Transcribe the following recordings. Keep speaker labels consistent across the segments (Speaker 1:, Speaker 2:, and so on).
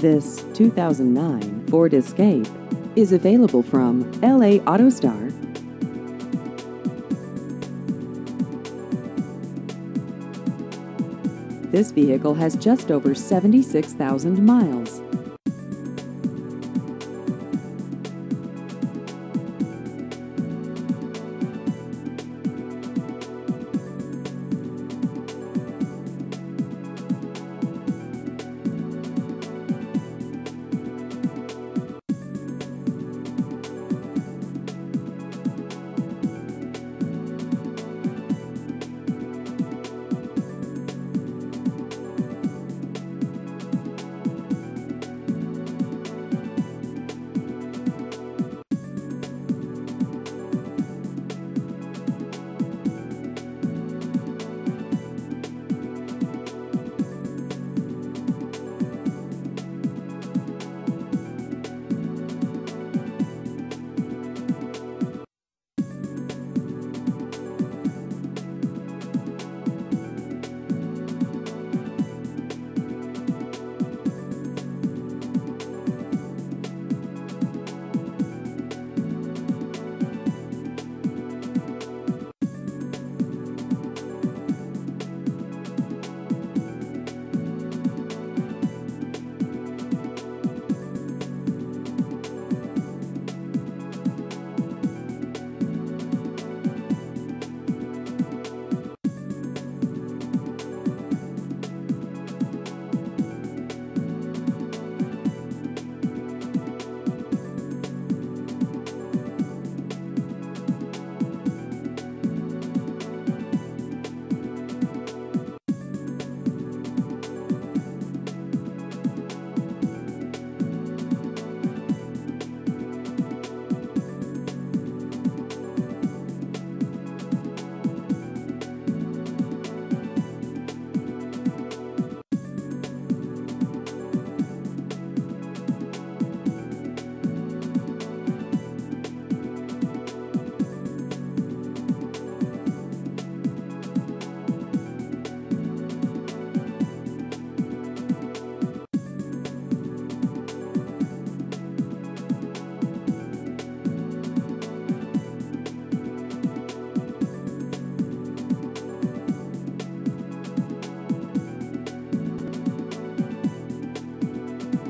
Speaker 1: This 2009 Ford Escape is available from LA AutoStar. This vehicle has just over 76,000 miles.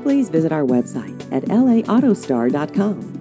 Speaker 1: Please visit our website at laautostar.com.